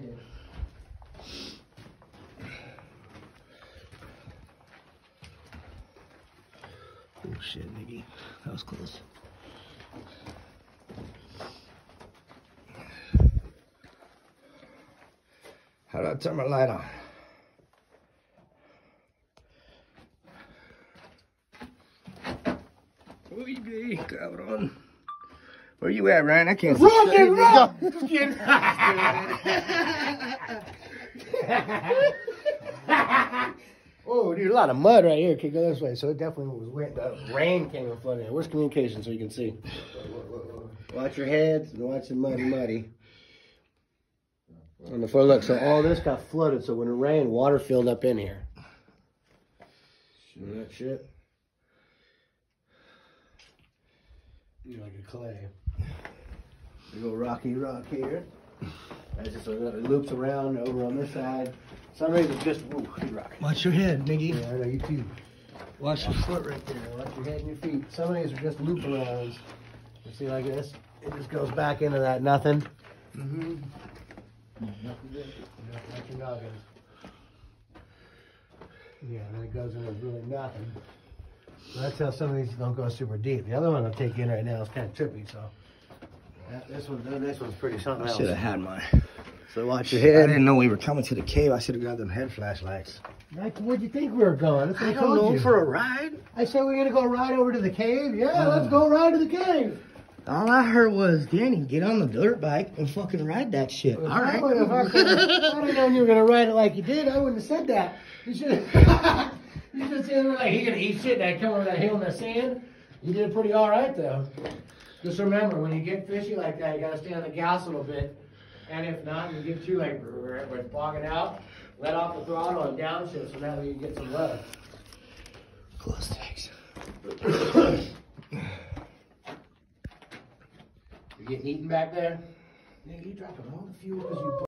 here. Oh shit, Maybe That was close. How do I turn my light on? Uy, cabrón. Where you at, Ryan? I can't see Run, dude, run! Just kidding. oh, dude, a lot of mud right here. Could go this way, so it definitely was wet. The rain came and flooded. Where's communication so you can see? Watch your heads and watch the muddy, muddy. On the floor, look. So all this got flooded. So when it rained, water filled up in here. See that shit? You like a clay. Big go rocky rock here. That's just it loops around over on this side. Some reason it's just ooh, rock. Watch your head, nigga. Yeah, I know you too. Watch your foot right there. Yeah, watch your head and your feet. Some of these are just loop arounds. You see like this? It just goes back into that nothing. Mm-hmm. Watch your noggins. Yeah, and then it goes into really nothing. That's how some of these don't go super deep. The other one I'll take in right now is kind of trippy, so. This one, this one's pretty something else. I should have had mine. So watch your head. I didn't know we were coming to the cave. I should have grabbed them head flashlights. Like, where'd you think we were going? That's what I, I told know you. for a ride. I said we're gonna go right over to the cave. Yeah, oh. let's go right to the cave. All I heard was Danny get on the dirt bike and fucking ride that shit. All right. If I could have known you were gonna ride it like you did, I wouldn't have said that. You should have. you should have said like he gonna eat shit that come over that hill in the sand. You did pretty all right though. Just remember, when you get fishy like that, you gotta stay on the gas a little bit. And if not, you get too like where it's bogging out. Let off the throttle and downshift so that way you get some leather. Close tags. You getting eaten back there? Nigga, you dropping all the fuel because you.